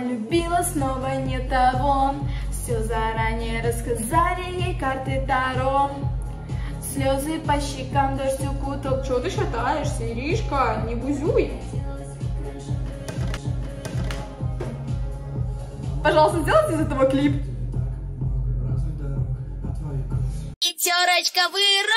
полюбила снова не того. Все заранее рассказали ей карты Таро. Слезы по щекам, дождь укутал. Чего ты шатаешься, Иришка? Не бузюй. Пожалуйста, сделайте из этого клип. Пятерочка вырвалась.